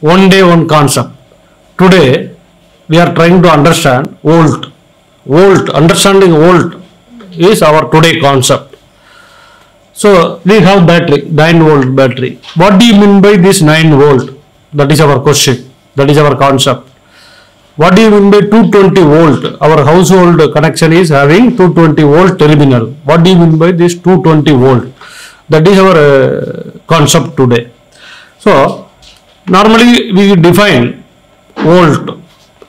one day one concept. Today we are trying to understand volt. Volt, understanding volt is our today concept. So we have battery, 9 volt battery. What do you mean by this 9 volt? That is our question. That is our concept. What do you mean by 220 volt? Our household connection is having 220 volt terminal. What do you mean by this 220 volt? That is our uh, concept today. So normally we define volt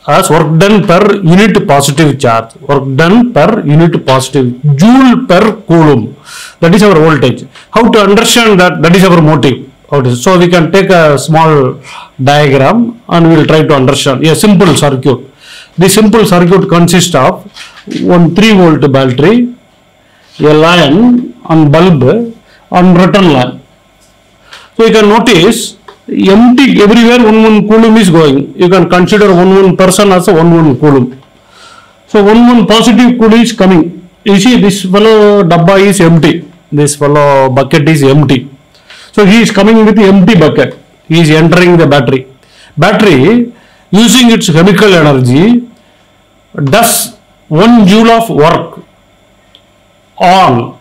as work done per unit positive charge. Work done per unit positive joule per coulomb. That is our voltage. How to understand that? That is our motive. So we can take a small diagram and we will try to understand a simple circuit. The simple circuit consists of one 3 volt battery, a line and bulb and return line. So you can notice empty everywhere one one coulomb is going. You can consider one one person as a one one coulomb. So one one positive coulomb is coming. You see this fellow dabba is empty. This fellow bucket is empty. So he is coming with the empty bucket. He is entering the battery. Battery using its chemical energy does one joule of work on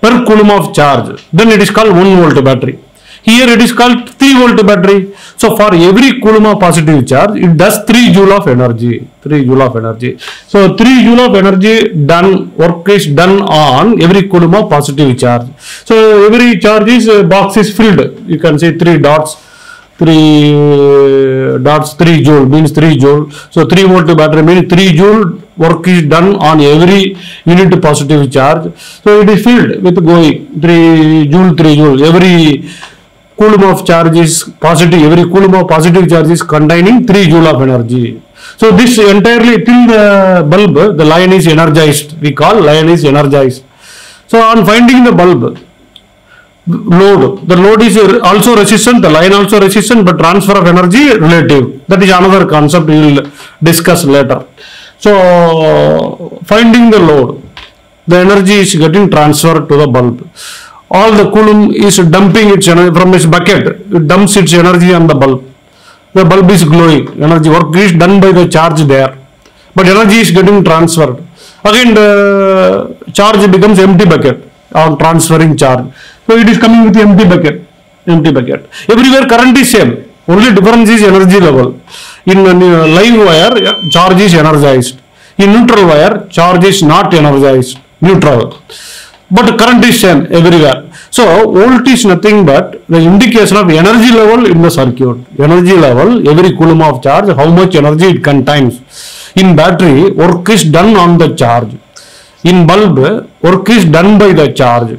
per coulomb of charge. Then it is called 1 volt battery. Here it is called 3 volt battery. So for every coulomb of positive charge, it does 3 joule of energy. 3 joule of energy. So 3 joule of energy done, work is done on every coulomb of positive charge. So every charge is, uh, box is filled. You can see 3 dots. 3 uh, dots 3 joule means 3 joule. So 3 volt battery means 3 joule work is done on every unit positive charge. So it is filled with going 3 joule 3 joule. Every coulomb of charge is positive. Every coulomb of positive charge is containing 3 joule of energy. So this entirely till the bulb the line is energized. We call line is energized. So on finding the bulb load. The load is also resistant, the line also resistant, but transfer of energy relative. That is another concept we will discuss later. So, finding the load, the energy is getting transferred to the bulb. All the coulomb is dumping its energy from its bucket, it dumps its energy on the bulb. The bulb is glowing, energy work is done by the charge there, but energy is getting transferred. Again, the charge becomes empty bucket on transferring charge. So it is coming with empty bucket, empty bucket. Everywhere current is same. Only difference is energy level. In live wire, charge is energized. In neutral wire, charge is not energized, neutral. But current is same everywhere. So volt is nothing but the indication of energy level in the circuit. Energy level, every coulomb of charge, how much energy it contains. In battery, work is done on the charge. In bulb, work is done by the charge.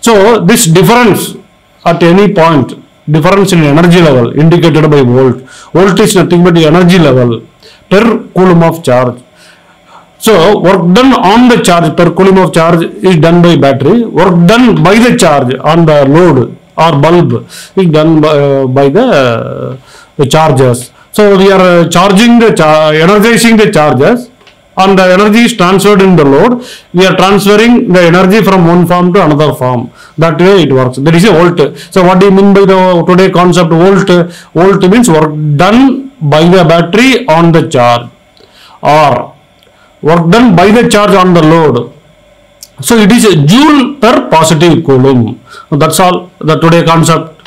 So this difference at any point, difference in energy level indicated by volt. Volt is nothing but the energy level per coulomb of charge. So work done on the charge per coulomb of charge is done by battery. Work done by the charge on the load or bulb is done by, uh, by the, uh, the chargers. So we are uh, charging the char- energizing the chargers and the energy is transferred in the load. We are transferring the energy from one form to another form. That way it works. There is a volt. So what do you mean by the today concept volt? Volt means work done by the battery on the charge or work done by the charge on the load. So it is a joule per positive coulomb. That's all the today concept.